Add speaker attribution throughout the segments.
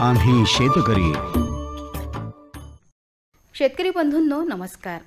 Speaker 1: आम्ही शेतकरी.
Speaker 2: शेतकरी बंधूंनो नमस्कार.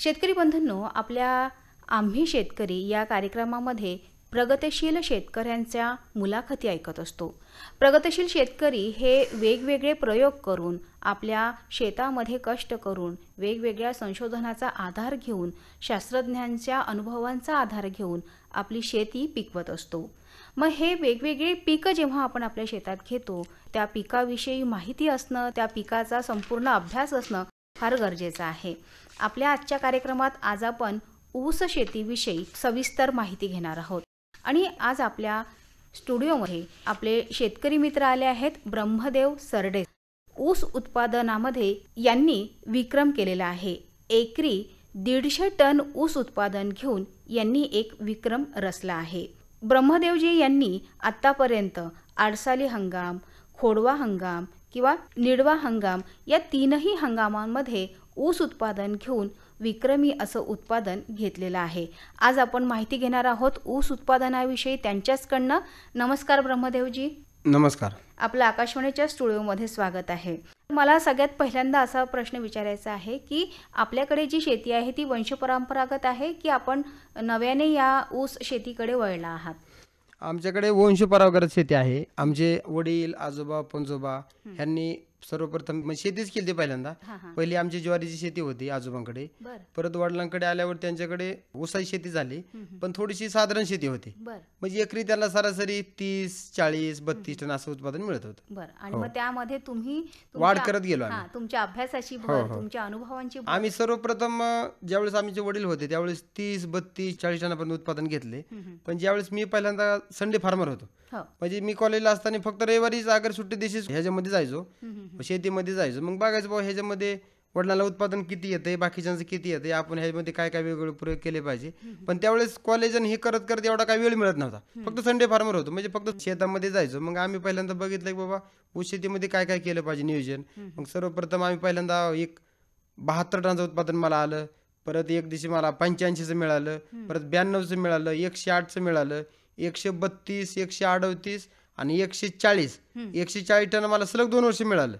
Speaker 2: शेतकरी बंधूंनो आपल्या आम्ही शेतकरी या कार्यक्रमामध्ये प्रगतशील शेतकऱ्यांच्या मुलाखती ऐकत असतो. प्रगतशील शेतकरी हे वेगवेगळे प्रयोग करून आपल्या शेतामध्ये कष्ट करून वेगवेगळ्या संशोधनाचा आधार घेऊन शास्त्रज्ञांच्या अनुभवांचा आधार घेऊन आपली शेती पिकवत असतो. मग हे वेगवेगळे पिकं जेव्हा आपण आपल्या शेतात घेतो त्या पिकाविषयी माहिती असणं त्या पिकाचा संपूर्ण अभ्यास असणं फार गरजेचं आहे. आपल्या आजच्या कार्यक्रमात आज आपण ऊस शेतीविषयी सविस्तर माहिती घेणार आहोत. आणि आज आपल्या स्टुडिओमध्ये आपले शेतकरी मित्र आले आहेत ब्रह्मदेव सरडे. ऊस उत्पादनामध्ये यांनी विक्रम केलेला आहे. एकरी दीडशे टन ऊस उत्पादन घेऊन यांनी एक विक्रम रचला आहे. ब्रह्मदेवजी यांनी आत्तापर्यंत आडसाली हंगाम खोडवा हंगाम किंवा निडवा हंगाम या तीनही हंगामांमध्ये ऊस उत्पादन घेऊन विक्रमी असं उत्पादन घेतलेलं आहे. आज आपण माहिती घेणार आहोत ऊस उत्पादनाविषयी त्यांच्याचकडनं. नमस्कार ब्रह्मदेवजी.
Speaker 3: नमस्कार.
Speaker 2: आपलं आकाशवाणीच्या स्टुडिओमध्ये स्वागत आहे. मला सगळ्यात पहिल्यांदा असा प्रश्न विचारायचा आहे की आपल्याकडे जी शेती आहे ती वंशपरंपरागत आहे की आपण नव्याने या ऊस शेतीकडे वळला आहात?
Speaker 3: आमच्याकडे वंशपरंपरागत शेती आहे. आमचे वडील आजोबा पंजोबा ह्यांनी सर्वप्रथम म्हणजे शेतीच केली पहिल्यांदा.
Speaker 2: हां हां.
Speaker 3: पहिली आमची ज्वारीची शेती होती आजोबांकडे.
Speaker 2: बर.
Speaker 3: परत वडिलांकडे आल्यावर त्यांच्याकडे ऊसाची शेती झाली. पण थोडीशी साधारण शेती होती.
Speaker 2: बर.
Speaker 3: म्हणजे एकरी त्याला सरासरी तीस चाळीस बत्तीस टन असं उत्पादन मिळत होतं.
Speaker 2: बर. आणि मग त्यामध्ये तुम्ही तुमच्या-
Speaker 3: वाढ करत गेलो आम्ही.
Speaker 2: हां, तुमच्या अभ्यासाची भर तुमच्या अनुभवांची भर.
Speaker 3: आम्ही सर्वप्रथम अं, ज्यावेळेस आमचे वडील होते त्यावेळेस तीस बत्तीस चाळीस टनापर्यंत उत्पादन घेतले. पण ज्यावेळेस मी पहिल्यांदा संडे फार्मर होतो.
Speaker 2: हो
Speaker 3: म्हणजे मी कॉलेजला असताना फक्त रविवारीच अगर सुट्टी दिवशी ह्याच्यामध्ये जायचो. शेतीमध्ये जायचो. मग बघायचं बाबा ह्याच्यामध्ये वडिलांना उत्पादन किती येते बाकीच्यांचं किती येते आपण ह्याच्यामध्ये काय काय वेगवेगळे प्रयोग केले पाहिजे. पण त्यावेळेस कॉलेज आणि हे करत करत एवढा काही वेळ मिळत नव्हता. फक्त संडे फार्मर होतो. म्हणजे फक्त शेतामध्ये जायचो. मग आम्ही पहिल्यांदा बघितलं की बाबा ऊस शेतीमध्ये काय काय केलं पाहिजे नियोजन. मग सर्वप्रथम आम्ही पहिल्यांदा एक बहात्तर टनाचं उत्पादन मला आलं. परत एक दिवशी मला पंच्याऐंशीचं मिळालं. परत ब्याण्णवचं मिळालं. एकशे आठचं मिळालं. एकशे बत्तीस एकशे अडतीस आणि एकशे चाळीस. एकशे चाळीस टन मला सलग दोन वर्ष मिळालं.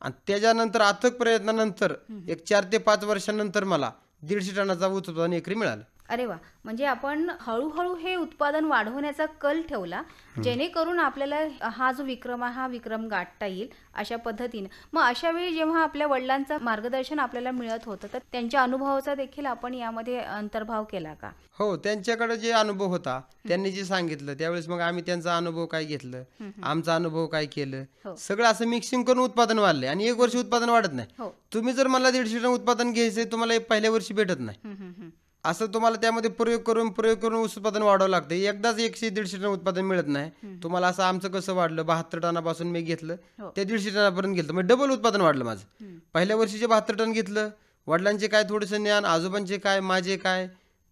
Speaker 3: आणि त्याच्यानंतर अथक प्रयत्नानंतर एक चार ते पाच वर्षानंतर मला दीडशे टनाचा उत्पादन एकरी मिळालं.
Speaker 2: अरे वा. म्हणजे आपण हळूहळू हे उत्पादन वाढवण्याचा कल ठेवला जेणेकरून आपल्याला हा जो विक्रम आहे हा विक्रम गाठता येईल अशा पद्धतीनं. मग अशा वेळी जेव्हा आपल्या वडिलांचं मार्गदर्शन आपल्याला मिळत होतं तर त्यांच्या अनुभवाचा देखील आपण यामध्ये अंतर्भाव केला का?
Speaker 3: हो त्यांच्याकडे जे अनुभव होता त्यांनी जे सांगितलं त्यावेळेस मग आम्ही त्यांचा अनुभव काय घेतलं आमचा अनुभव काय
Speaker 2: हो.
Speaker 3: केलं सगळं असं मिक्सिंग करून उत्पादन वाढलंय. आणि एक वर्ष उत्पादन वाढत नाही.
Speaker 2: हो.
Speaker 3: तुम्ही जर मला दीडशे टन उत्पादन घ्यायचंय तुम्हाला हे पहिल्या वर्षी भेटत नाही. असं तुम्हाला त्यामध्ये प्रयोग करून प्रयोग करून उत्पादन वाढवावं लागतं. एकदाच एकशे दीडशे टन उत्पादन मिळत नाही. तुम्हाला असं आमचं कसं वाढलं? बहात्तर टनापासून मी घेतलं.
Speaker 2: हो.
Speaker 3: त्या दीडशे टनापर्यंत घेतलं म्हणजे डबल उत्पादन वाढलं माझं. पहिल्या वर्षीचे बहात्तर टन घेतलं वडिलांचे काय थोडंसं ज्ञान आजोबांचे काय माझे काय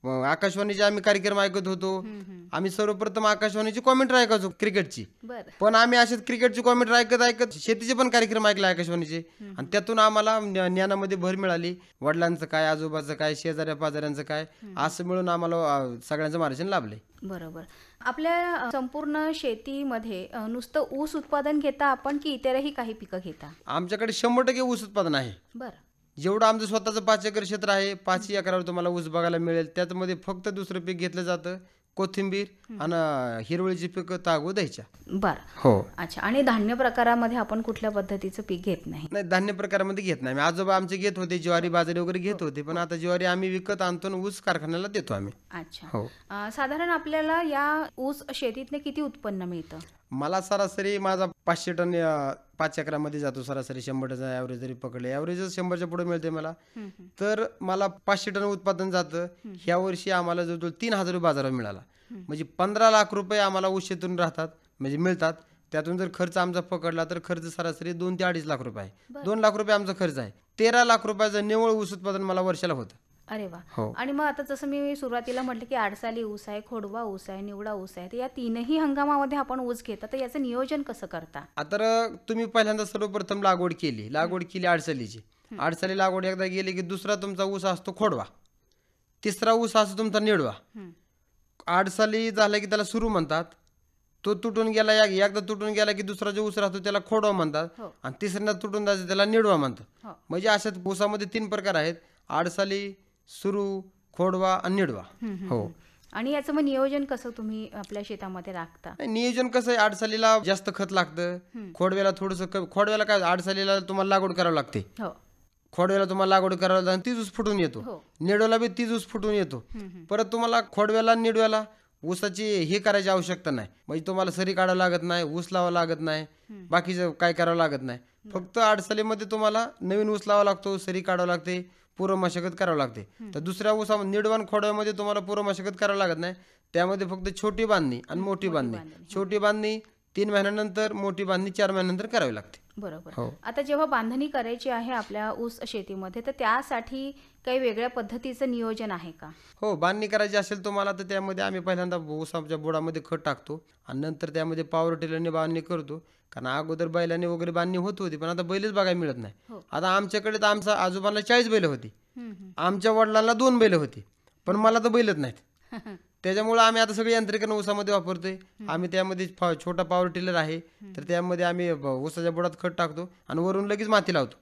Speaker 3: आकाशवाणीचे आम्ही कार्यक्रम ऐकत होतो. आम्ही सर्वप्रथम आकाशवाणीची कॉमेंट्री ऐकायचो क्रिकेटची. पण आम्ही असेच क्रिकेटची कॉमेंट्री ऐकत ऐकत शेतीचे पण कार्यक्रम ऐकले आकाशवाणीचे. आणि त्यातून आम्हाला ज्ञा- ज्ञानामध्ये भर मिळाली. वडिलांचं काय आजोबाचं काय शेजाऱ्या पाजाऱ्यांचं काय असं मिळून आम्हाला सगळ्यांचं मार्गदर्शन लाभले.
Speaker 2: बरोबर. आपल्या संपूर्ण शेतीमध्ये नुसतं ऊस उत्पादन घेता आपण की इतरही काही पिकं घेता?
Speaker 3: आमच्याकडे शंभर टक्के ऊस उत्पादन आहे.
Speaker 2: बरं.
Speaker 3: जेवढं आमचं स्वतःचं पाच एकर क्षेत्र आहे पाच एकरावर तुम्हाला ऊस बघायला मिळेल. त्यामध्ये फक्त दुसरं पीक घेतलं जातं कोथिंबीर आणि हिरवळीची पिकं तागू द्यायच्या.
Speaker 2: बरं.
Speaker 3: हो.
Speaker 2: अच्छा आणि धान्य प्रकारामध्ये आपण कुठल्या पद्धतीचं पीक घेत नाही?
Speaker 3: नाही धान्य प्रकारामध्ये घेत नाही. आजोबा आमचे घेत होते ज्वारी बाजरी वगैरे घेत होते पण आता ज्वारी आम्ही विकत आणतो आणि ऊस कारखान्याला देतो आम्ही.
Speaker 2: अच्छा.
Speaker 3: हो.
Speaker 2: साधारण आपल्याला या ऊस शेतीतनं किती उत्पन्न मिळतं?
Speaker 3: मला सरासरी माझा पाचशे टन पाच एकरामध्ये जातो सरासरी शंभर टन ॲव्हरेज जरी पकडले ॲव्हरेजच शंभरच्या पुढे मिळते मला. तर मला पाचशे टन उत्पादन जातं. ह्या वर्षी आम्हाला जवळजवळ तीन हजार रुपये बाजारावर मिळाला. म्हणजे पंधरा लाख रुपये आम्हाला ऊस राहतात म्हणजे मिळतात. त्यातून जर खर्च आमचा पकडला तर खर्च सरासरी दोन ते अडीच लाख रुपये आहे. दोन लाख रुपये आमचा खर्च आहे. तेरा लाख रुपयाचं निव्वळ ऊस उत्पादन मला वर्षाला होतं.
Speaker 2: अरे वा.
Speaker 3: हो.
Speaker 2: आणि मग आता जसं मी सुरुवातीला म्हटलं की आडसाली ऊस आहे खोडवा ऊस आहे निवडा ऊस आहे तर या तीनही हंगामामध्ये आपण ऊस घेता तर याचं नियोजन कसं करता?
Speaker 3: आता तुम्ही पहिल्यांदा सर्वप्रथम लागवड केली. लागवड केली अडचणीची अडचणी लागवड एकदा गेली की दुसरा तुमचा ऊस असतो खोडवा. तिसरा ऊस असतो तुमचा निडवा.
Speaker 2: हं.
Speaker 3: आडसाली झाला की त्याला सुरू म्हणतात. तो तुटून गेला एकदा तुटून गेला की दुसरा जो ऊस राहतो त्याला खोडवा म्हणतात.
Speaker 2: हो.
Speaker 3: आणि तिसऱ्यांदा तुटून जायचं त्याला निडवा म्हणतात.
Speaker 2: हो.
Speaker 3: म्हणजे अशा ऊसामध्ये तीन प्रकार आहेत. आडसाली सुरू खोडवा आणि निडवा. हो.
Speaker 2: आणि याचं मग नियोजन कसं तुम्ही आपल्या शेतामध्ये राखता?
Speaker 3: नियोजन कसं आहे आडसालीला जास्त खत लागतं. खोडव्याला थोडंसं खोडव्याला काय आडसालीला तुम्हाला लागवड करावं लागते.
Speaker 2: हो.
Speaker 3: खोडव्याला तुम्हाला लागवड करावं लागते तीच ऊस फुटून येतो.
Speaker 2: हो.
Speaker 3: निडव्याला बी तीच ऊस फुटून येतो. परत तुम्हाला खोडव्याला निडव्याला ऊसाची हे करायची आवश्यकता नाही. म्हणजे तुम्हाला सरी काढावं लागत नाही ऊस लावावं लागत नाही बाकीचं काय करावं लागत नाही. फक्त आडसालीमध्ये तुम्हाला नवीन ऊस लावावा लागतो सरी काढावं लागते. पूर्व मशागत करावं लागते. तर दुसऱ्या ऊसा निडवान खोडव्यामध्ये तुम्हाला पूर्व मशागत करावं लागत नाही. त्यामध्ये फक्त छोटी बांधणी आणि मोठी बांधणी. छोटी बांधणी तीन महिन्यानंतर मोठी बांधणी चार महिन्यानंतर करावी लागते.
Speaker 2: बरोबर
Speaker 3: हो.
Speaker 2: आता जेव्हा बांधणी करायची आहे आपल्या ऊस शेतीमध्ये तर त्यासाठी काही वेगळ्या पद्धतीचं नियोजन आहे का
Speaker 3: हो बांधणी करायची असेल तुम्हाला तर त्यामध्ये आम्ही पहिल्यांदा ऊसाच्या बुडामध्ये खत टाकतो आणि नंतर त्यामध्ये पॉवर टिलरने बांधणी करतो कारण अगोदर बैलाने वगैरे बांधणी होत होती पण आता बैलच बघायला मिळत नाही
Speaker 2: हो.
Speaker 3: आता आमच्याकडे तर आमचा आजोबाला चाळीस बैल होती. आमच्या वडिलांना दोन बैल होती पण मला तर बैलच नाहीत त्याच्यामुळे आम्ही आता सगळे यंत्रिकरण ऊसामध्ये वापरतोय. आम्ही त्यामध्ये फ- छोटा पॉवर टिलर आहे. तर त्यामध्ये आम्ही ब- ऊसाच्या बुडात खत टाकतो आणि वरून लगेच माती लावतो.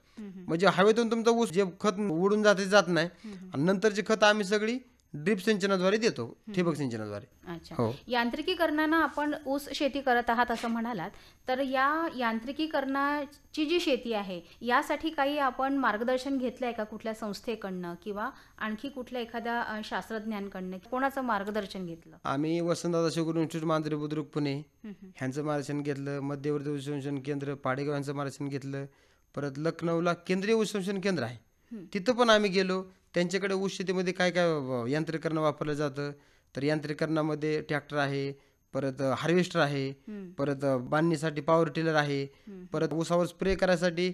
Speaker 3: म्हणजे हवेतून तुमचं ऊस जे खत उडून जाते जात नाही. आणि नंतरची खत आम्ही सगळी ड्रिप सिंचनाद्वारे देतो ठिबक सिंचनाद्वारे.
Speaker 2: अच्छा.
Speaker 3: हो.
Speaker 2: यांत्रिकीकरणानं आपण ऊस शेती करत आहात असं म्हणालात तर या यांत्रिकीकरणाची जी शेती आहे यासाठी काही आपण मार्गदर्शन घेतलंय का कुठल्या संस्थेकडनं किंवा आणखी कुठल्या एखाद्या अ, शास्त्रज्ञांकडनं? कोणाचं मार्गदर्शन घेतलं?
Speaker 3: आम्ही वसंतदादा शेगुर इन्स्टिट्यूट मांजरे बुद्रुक पुणे. ह्यांचं मार्गदर्शन घेतलं मध्यवर्ती संशोधन केंद्र पाडेगाव यांचं मार्गदर्शन घेतलं परत लखनौला केंद्रीय संशोधन केंद्र आहे. तिथं पण आम्ही गेलो त्यांच्याकडे ऊस शेतीमध्ये काय काय यंत्रीकरण वापरलं जातं? तर यंत्रीकरणामध्ये ट्रॅक्टर आहे परत हार्वेस्टर आहे परत बांधणीसाठी पॉवर टिलर आहे परत ऊसावर स्प्रे करायसाठी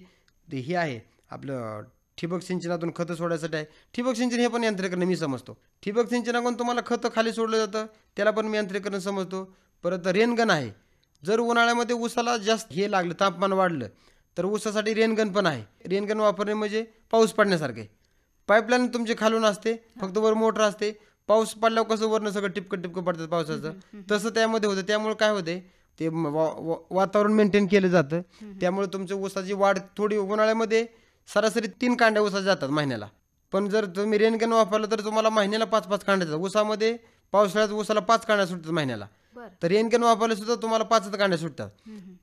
Speaker 3: ते हे आहे. आपलं ठिबक सिंचनातून खतं सोडायसाठी आहे. ठिबक सिंचन हे पण यंत्रीकरण मी समजतो. ठिबक सिंचनाकडून तुम्हाला खतं खाली सोडलं जातं त्याला पण मी यंत्रीकरण समजतो. परत रेनगन आहे. जर उन्हाळ्यामध्ये ऊसाला जास्त हे लागलं तापमान वाढलं तर ऊसासाठी रेनगन पण आहे. रेनगन वापरणे म्हणजे पाऊस पडण्यासारखे आहे. पाईपलाईन तुमची खालून असते फक्त वर मोटर असते. पाऊस पडल्यावर कसं वरनं सगळं टिपकं टिपकं पडतं पावसाचं. तसं त्यामध्ये होतं. त्यामुळे काय होते ते वातावरण मेंटेन केलं जातं. त्यामुळे तुमच्या ऊसाची वाढ थोडी उन्हाळ्यामध्ये सरासरी तीन कांड्या ऊसाच्या जातात महिन्याला. पण जर तुम्ही रेनगन वापरलं तर तुम्हाला महिन्याला पाच पाच कांड्या जातात. ऊसामध्ये पावसाळ्यात ऊसाला पाच कांड्या सुटतात महिन्याला. तर रेनगन वापरले सुद्धा तुम्हाला पाचच कांड्या सुटतात.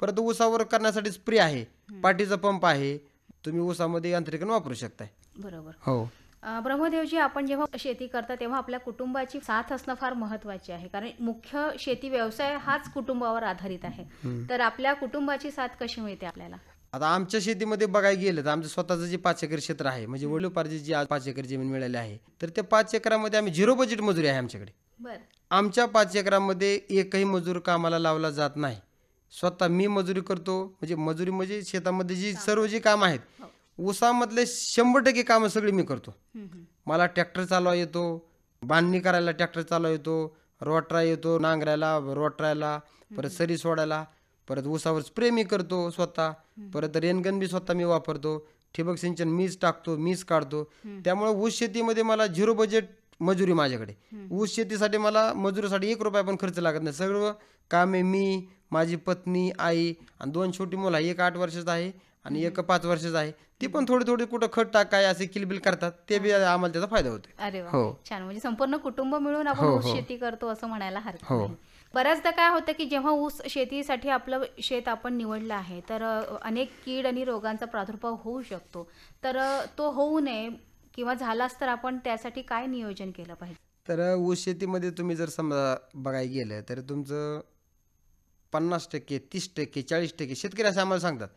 Speaker 3: परत ऊसावर करण्यासाठी स्प्रे आहे. पाठीचा पंप आहे. तुम्ही ऊसामध्ये यांत्रिकरण वापरू शकताय.
Speaker 2: बरोबर.
Speaker 3: हो.
Speaker 2: ब्रह्मदेवजी आपण जेव्हा शेती करता तेव्हा आपल्या कुटुंबाची साथ असणं फार महत्त्वाचे आहे. कारण मुख्य शेती व्यवसाय हाच कुटुंबावर आधारित आहे. तर आपल्या कुटुंबाची साथ कशी मिळते आपल्याला?
Speaker 3: आता आमच्या शेतीमध्ये बघायला गेलं तर आमचं स्वतःचं जे पाच एकर क्षेत्र आहे म्हणजे वडिलोपार्जित जी आज पाच एकर जमीन मिळाली आहे तर त्या पाच एकरामध्ये आम्ही झिरो बजेट मजुरी आहे आमच्याकडे.
Speaker 2: बर.
Speaker 3: आमच्या पाच एकरामध्ये एकही मजूर कामाला लावला जात नाही. स्वतः मी मजुरी करतो म्हणजे मजुरी म्हणजे शेतामध्ये जी सर्व जी कामं आहेत ऊसामधले शंभर टक्के कामं सगळी मी करतो. मला ट्रॅक्टर चालवा येतो बांधणी करायला ट्रॅक्टर चालवा येतो रोटरा येतो नांगरायला रोटरायला परत सरी सोडायला परत ऊसावर स्प्रे मी करतो स्वतः परत रेनगन बी स्वतः मी वापरतो ठिबक सिंचन मीच टाकतो मीच काढतो. त्यामुळे ऊस शेतीमध्ये मला झिरो बजेट मजुरी माझ्याकडे. ऊस शेतीसाठी मला मजुरीसाठी एक रुपया पण खर्च लागत नाही. सर्व कामे मी माझी पत्नी आई आणि दोन छोटी मुलं एक आठ वर्षाचं आहे. आणि एक पाच वर्षाचं आहे. ती पण थोडी थोडी कुठं खत टाकाय असे किलबिल करतात ते बी आम्हाला त्याचा फायदा होतो
Speaker 2: अरे वा
Speaker 3: हो.
Speaker 2: छान. म्हणजे संपूर्ण कुटुंब मिळून आपण
Speaker 3: हो,
Speaker 2: ऊस
Speaker 3: हो.
Speaker 2: शेती करतो असं म्हणायला हरकत
Speaker 3: हो.
Speaker 2: नाही. बऱ्याचदा काय होतं की जेव्हा ऊस शेतीसाठी आपलं शेत आपण निवडलं आहे तर अ, अनेक कीड आणि रोगांचा प्रादुर्भाव होऊ शकतो. तर अ, तो होऊ नये किंवा झालाच तर आपण त्यासाठी काय नियोजन केलं पाहिजे?
Speaker 3: तर ऊस शेतीमध्ये तुम्ही जर समजा बघायला गेलं तर तुमचं पन्नास टक्के तीस टक्के चाळीस टक्के शेतकरी असं आम्हाला सांगतात.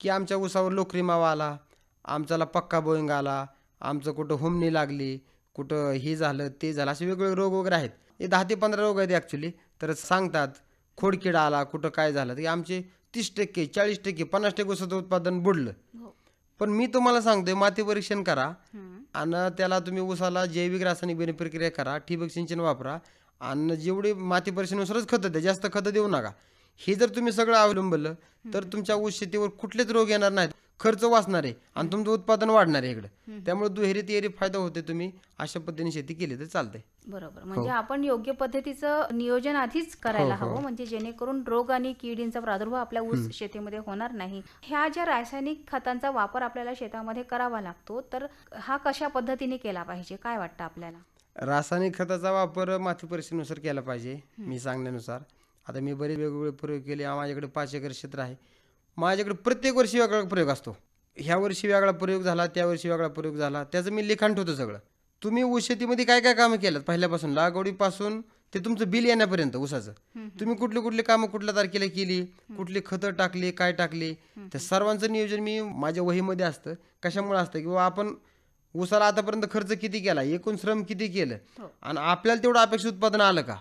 Speaker 3: की आमच्या ऊसावर लोकरी मावा आला आमच्याला पक्का बोईंग आला आमचं कुठं हुमणी लागली कुठं हे झालं ते झालं असे वेगवेगळे रोग वगैरे आहेत. हे दहा ते पंधरा रोग आहेत ॲक्च्युली तर सांगतात खोडकिड आला कुठं काय झालं तर आमचे तीस टक्के चाळीस टक्के पन्नास टक्के ऊसाचं उत्पादन बुडलं.
Speaker 2: हो.
Speaker 3: पण मी तुम्हाला सांगतोय माती परीक्षण करा. आणि त्याला तुम्ही ऊसाला जैविक रासायनिक बिन प्रक्रिया करा ठिबक सिंचन वापरा आणि जेवढी माती परीक्षणानुसारच खतं द्या जास्त खतं देऊ नका. हे जर तुम्ही सगळं अवलंबलं तर तुमच्या ऊस शेतीवर कुठलेच रोग येणार नाहीत. खर्च वाचणार आहे आणि तुमचं उत्पादन वाढणार आहे इकडं. त्यामुळे दुहेरी तिहेरी फायदा होते तुम्ही. अशा पद्धतीने शेती केली तर चालतंय.
Speaker 2: बरोबर. म्हणजे आपण योग्य पद्धतीचं नियोजन आधीच करायला
Speaker 3: हो,
Speaker 2: हवं. म्हणजे जेणेकरून रोग आणि किडींचा प्रादुर्भाव आपल्या ऊस शेतीमध्ये होणार नाही. ह्या ज्या रासायनिक खतांचा वापर आपल्याला शेतामध्ये करावा लागतो तर हा कशा पद्धतीने केला पाहिजे? काय वाटतं आपल्याला?
Speaker 3: रासायनिक खताचा वापर माती परिस्थितीनुसार केला पाहिजे मी सांगण्यानुसार. आता मी बरेच वेगवेगळे प्रयोग केले. माझ्याकडे पाच एकर क्षेत्र आहे. माझ्याकडे प्रत्येक वर्षी वेगळा प्रयोग असतो. ह्या वर्षी वेगळा प्रयोग झाला त्या वर्षी वेगळा प्रयोग झाला. त्याचं मी लिखाण ठेवतो सगळं. तुम्ही ऊस शेतीमध्ये काय काय कामं केलं पहिल्यापासून? लागवडीपासून ते तुमचं बिल येण्यापर्यंत ऊसाचं. तुम्ही कुठली कुठली कामं कुठल्या तारखेला केली? कुठली खतं टाकली काय टाकली? त्या सर्वांचं नियोजन मी माझ्या वहीमध्ये असतं. कशामुळे असतं? किंवा आपण ऊसाला आतापर्यंत खर्च किती केला? एकूण श्रम किती केलं? आणि आपल्याला तेवढं अपेक्षित उत्पादन आलं का?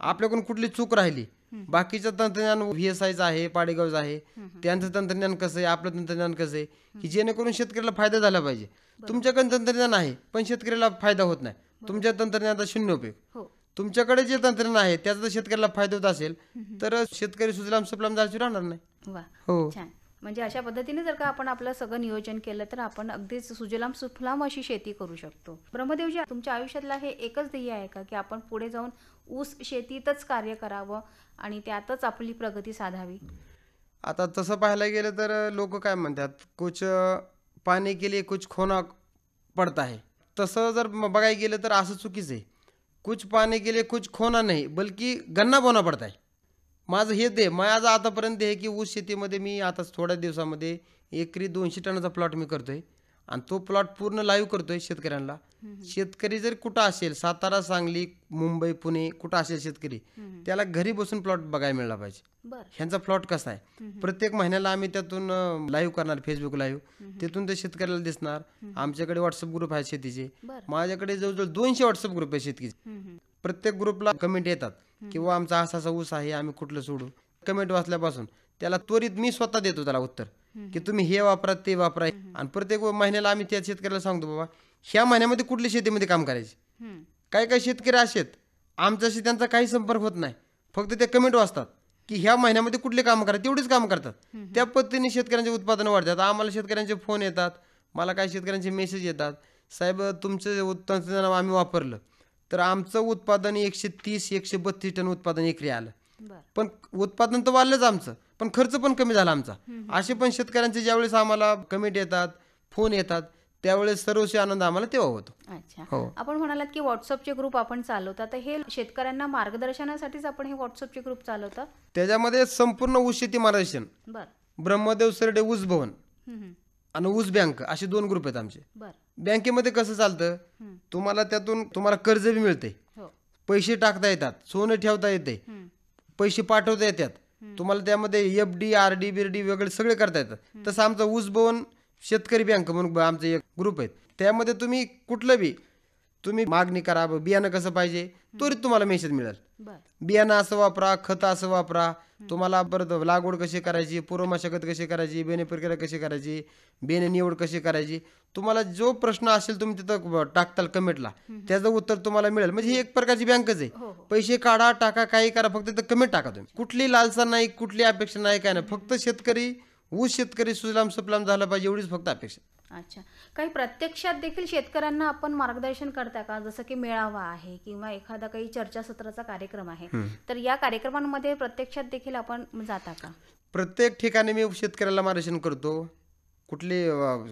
Speaker 3: आपल्याकडून कुठली चूक राहिली? बाकीचं तंत्रज्ञान व्ही एस आयचं आहे पाडेगावचं आहे. त्यांचं तंत्रज्ञान कसं आहे? आपलं तंत्रज्ञान कसं आहे? की जेणेकरून शेतकऱ्याला फायदा झाला पाहिजे. तुमच्याकडे तंत्रज्ञान आहे पण शेतकऱ्याला फायदा होत नाही. तुमच्या तंत्रज्ञानाचा शून्य उपयोग.
Speaker 2: हो.
Speaker 3: तुमच्याकडे जे तंत्रज्ञान आहे त्याचा जर शेतकऱ्याला फायदा होत असेल तर शेतकरी सुजलाम सुफलाम झाल्याची राहणार नाही. हो.
Speaker 2: छान. म्हणजे अशा पद्धतीने जर का आपण आपलं सगळं नियोजन केलं तर आपण अगदीच सुजलाम सुफलाम अशी शेती करू शकतो. ब्रह्मदेवजी तुमच्या आयुष्यातला हे एकच ध्येय आहे का की आपण पुढे जाऊन ऊस शेतीतच कार्य करावं आणि त्यातच आपली प्रगती साधावी?
Speaker 3: आता तसं पाहायला गेलं तर लोक काय म्हणतात कुछ पाणी पाने कुछ खोना पडता आहे तसं जर बघायला गेलं तर असं चुकीचं आहे. कुछ पाने केले कुछ खोना नाही बल्कि गन्ना बोना पडत आहे माझं हे दे माझं आतापर्यंत हे की ऊस शेतीमध्ये मी आता थोड्या दिवसामध्ये एकरी दोनशे टनाचा प्लॉट मी करतोय. आणि तो प्लॉट पूर्ण लाईव्ह करतोय शेतकऱ्यांना. शेतकरी जर कुठं असेल सातारा सांगली मुंबई पुणे कुठं असेल शेतकरी त्याला घरी बसून प्लॉट बघायला मिळाला पाहिजे. ह्यांचा प्लॉट कसा आहे? प्रत्येक महिन्याला आम्ही त्यातून लाईव्ह करणार फेसबुक लाईव्ह. तिथून ते शेतकऱ्याला दिसणार. आमच्याकडे व्हॉट्सअप ग्रुप आहेत शेतीचे. माझ्याकडे जवळजवळ दोनशे व्हॉट्सअप ग्रुप आहे शेतीचे. प्रत्येक ग्रुपला कमेंट येतात. किंवा आमचा असा असा ऊस आहे आम्ही कुठलं सोडू? कमेंट वाचल्यापासून त्याला त्वरित मी स्वतः देतो त्याला उत्तर. की तुम्ही हे वापरा ते वापरा. आणि प्रत्येक महिन्याला आम्ही त्या शेतकऱ्याला सांगतो बाबा ह्या महिन्यामध्ये कुठल्या शेतीमध्ये काम करायचे. काही काही शेतकरी असे आहेत. आमच्याशी त्यांचा काही संपर्क होत नाही. फक्त ते कमेंट वाचतात. की ह्या महिन्यामध्ये कुठले काम करा तेवढीच काम करतात. त्या पद्धतीने शेतकऱ्यांचे उत्पादन वाढतात. आम्हाला शेतकऱ्यांचे फोन येतात. मला काही शेतकऱ्यांचे मेसेज येतात. साहेब तुमचं उत- तंत्रज्ञान आम्ही वापरलं. तर आमचं उत्पादन एकशे तीस एकशे बत्तीस टन उत्पादन एकरी आलं. पण उत्पादन तर वाढलंच आमचं पण खर्च पण कमी झाला आमचा. असे पण शेतकऱ्यांचे ज्यावेळेस आम्हाला कमेंट येतात फोन येतात त्यावेळेस सर्वस्वी आनंद आम्हाला तेव्हा होतो.
Speaker 2: अच्छा.
Speaker 3: हो.
Speaker 2: आपण म्हणालात की व्हॉट्सअपचे ग्रुप आपण चालवता. तर हे शेतकऱ्यांना मार्गदर्शनासाठीच आपण हे व्हॉट्सअपचे ग्रुप चालवता?
Speaker 3: त्याच्यामध्ये संपूर्ण ऊस शेती मार्गदर्शन.
Speaker 2: बरं.
Speaker 3: ब्रह्मदेव सरडे ऊस भवन. आणि ऊस बँक असे दोन ग्रुप आहेत आमचे.
Speaker 2: बरं.
Speaker 3: बँकेमध्ये कसं चालतं? तुम्हाला त्यातून तुम्हाला कर्ज बी मिळते
Speaker 2: हो.
Speaker 3: पैसे टाकता येतात सोनं ठेवता येते. पैसे पाठवता येतात. तुम्हाला त्यामध्ये एफ डी आर डी बिरडी वगैरे सगळे करता येतात. तसं आमचं ऊस भवन शेतकरी बँक म्हणून आमचं एक ग्रुप आहे त्यामध्ये तुम्ही कुठलं बी तुम्ही मागणी करा ब- बियाणं कसं पाहिजे त्वरित तुम्हाला मेसेज मिळेल. बियाणं असं वापरा खतं असं वापरा. तुम्हाला परत लागवड कशी करायची पूर्व मशागत कशी करायची बेणे प्रक्रिया कशी करायची बेणे निवड कशी करायची तुम्हाला जो प्रश्न असेल तुम्ही तिथं टाकताल कमेंटला. त्याचं उत्तर तुम्हाला मिळेल. म्हणजे ही एक प्रकारची बँकच आहे.
Speaker 2: हो हो.
Speaker 3: पैसे काढा टाका काही करा फक्त तिथं कमेंट टाका तुम्ही. कुठली लालसा नाही कुठली अपेक्षा नाही काय नाही. फक्त शेतकरी ऊस शेतकरी सुजलाम सुफलाम झाला पाहिजे एवढीच फक्त अपेक्षा.
Speaker 2: अच्छा. काही प्रत्यक्षात देखील शेतकऱ्यांना आपण मार्गदर्शन करता का? जसं की मेळावा आहे किंवा एखादा काही चर्चासत्राचा कार्यक्रम आहे. तर या कार्यक्रमांमध्ये प्रत्यक्षात देखील आपण जाता का?
Speaker 3: प्रत्येक ठिकाणी मी शेतकऱ्याला मार्गदर्शन करतो. कुठले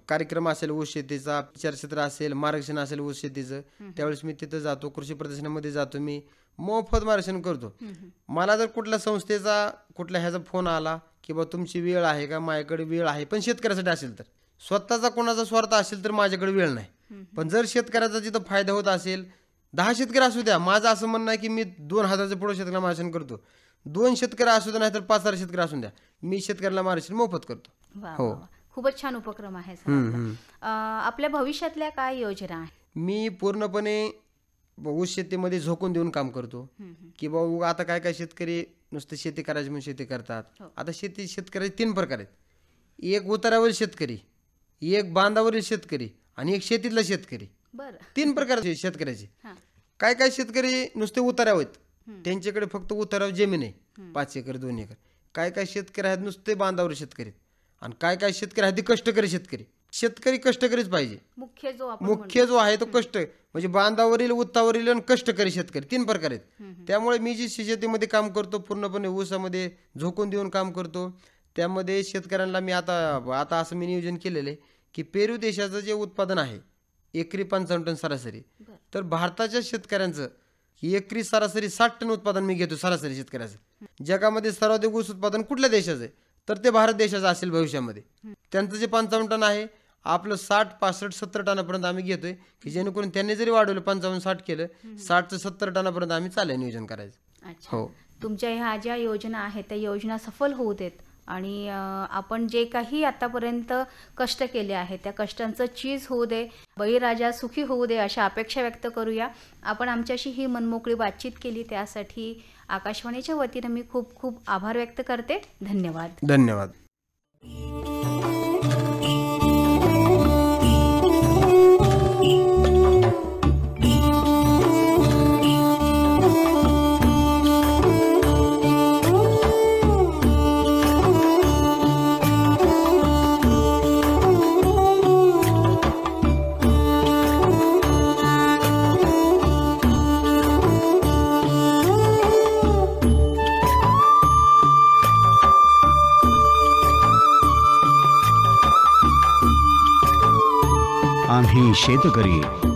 Speaker 3: कार्यक्रम असेल ऊस शेतीचा चर्चासत्र असेल मार्गदर्शन असेल ऊस शेतीचं त्यावेळेस मी तिथं जातो कृषी प्रदर्शनामध्ये जातो मी मोफत मार्गदर्शन करतो. मला जर कुठल्या संस्थेचा कुठल्या ह्याचा फोन आला की बा तुमची वेळ आहे का? माझ्याकडे वेळ आहे. पण शेतकऱ्यासाठी असेल तर. स्वतःचा कोणाचा स्वार्थ असेल तर माझ्याकडे वेळ नाही. पण जर शेतकऱ्याचा जिथं फायदा होत असेल दहा शेतकरी असू द्या माझं असं म्हणणं आहे की मी दोन हजारच्या पुढे शेतकऱ्याला मार्गदर्शन करतो. दोन शेतकरी असू द्या नाही तर पाच हजार शेतकरी असू द्या मी शेतकऱ्याला मार्गदर्शन मोफत करतो. हो.
Speaker 2: खूपच छान उपक्रम आहे आपल्या भविष्यातल्या काय योजना आहे
Speaker 3: मी पूर्णपणे ऊस शेतीमध्ये झोकून देऊन काम करतो. की बाबा आता काय काय शेतकरी नुसते शेती करायची म्हणून शेती करतात.
Speaker 2: हो.
Speaker 3: आता शेती शेतकऱ्याचे तीन प्रकार आहेत. एक उतारावरील शेतकरी एक बांधावरील शेतकरी आणि एक शेतीतला शेतकरी.
Speaker 2: बरं.
Speaker 3: तीन प्रकारचे शेतकऱ्याचे.
Speaker 2: हां.
Speaker 3: काय काय शेतकरी नुसते उताराव आहेत? त्यांच्याकडे फक्त उताराव जमीन आहे. पाच एकर दोन एकर. काय काय शेतकरी आहेत? नुसते बांधावर शेतकरी आहेत. आणि काय काय शेतकरी आहे ते कष्टकरी शेतकरी. शेतकरी कष्टकरीच पाहिजे.
Speaker 2: मुख्य जो आपण
Speaker 3: मुख्य जो आहे तो कष्ट. म्हणजे बांधावरील उत्तावरील आणि कष्टकरी शेतकरी. तीन प्रकार आहेत. त्यामुळे मी जी शेतीमध्ये काम करतो पूर्णपणे ऊसामध्ये झोकून देऊन काम करतो. त्यामध्ये शेतकऱ्यांना मी आता आता असं मी नियोजन केलेलं आहे की पेरू देशाचं जे उत्पादन आहे एकरी पंचावन्न टन सरासरी. तर भारताच्या शेतकऱ्यांचं एकरी सरासरी साठ टन उत्पादन मी घेतो सरासरी शेतकऱ्याचं. जगामध्ये सर्वाधिक ऊस उत्पादन कुठल्या देशाचं आहे? तर ते भारत देशाचं असेल भविष्यामध्ये. त्यांचं जे पंचावन्न टन आहे आपलं साठ पासष्ट सत्तर टनापर्यंत आम्ही घेतोय की जेणेकरून त्यांनी जरी वाढवलं पंचावन्न साठ केलं साठ ते सत्तर टनापर्यंत आम्ही चालेल नियोजन करायचं. हो.
Speaker 2: तुमच्या ह्या ज्या योजना आहेत त्या योजना सफल होऊ देत. आणि आपण जे काही आतापर्यंत कष्ट केले आहेत त्या कष्टांचं चीज होऊ दे बळीराजा सुखी होऊ दे अशा अपेक्षा व्यक्त करूया. आपण आमच्याशी ही मनमोकळी बातचीत केली त्यासाठी आकाशवाणीच्या वतीनं मी खूप खूप आभार व्यक्त करते. धन्यवाद.
Speaker 3: धन्यवाद.
Speaker 1: आम्ही शेतकरी